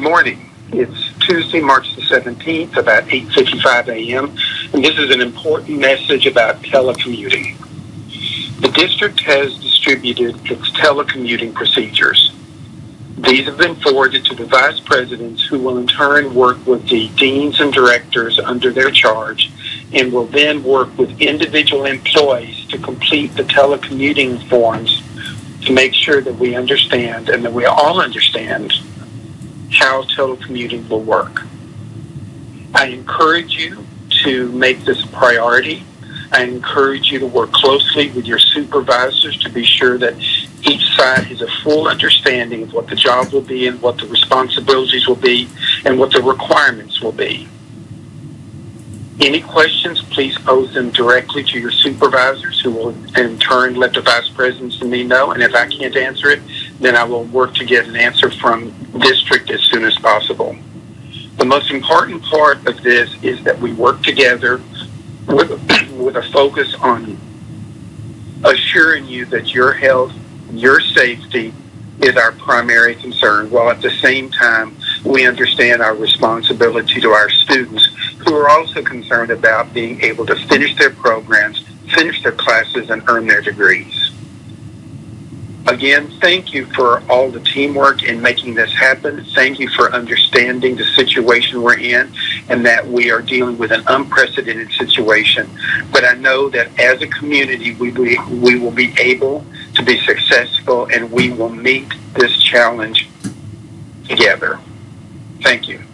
Good morning. It's Tuesday, March the 17th, about 8.55 a.m., and this is an important message about telecommuting. The district has distributed its telecommuting procedures. These have been forwarded to the vice presidents who will in turn work with the deans and directors under their charge and will then work with individual employees to complete the telecommuting forms to make sure that we understand and that we all understand how telecommuting will work. I encourage you to make this a priority. I encourage you to work closely with your supervisors to be sure that each side has a full understanding of what the job will be and what the responsibilities will be and what the requirements will be. Any questions, please pose them directly to your supervisors who will in turn let the vice presidents and me know. And if I can't answer it, then I will work to get an answer from district as soon as possible. The most important part of this is that we work together with, with a focus on assuring you that your health, your safety is our primary concern, while at the same time we understand our responsibility to our students who are also concerned about being able to finish their programs, finish their classes, and earn their degrees. Again, thank you for all the teamwork in making this happen. Thank you for understanding the situation we're in and that we are dealing with an unprecedented situation. But I know that as a community, we, we, we will be able to be successful and we will meet this challenge together. Thank you.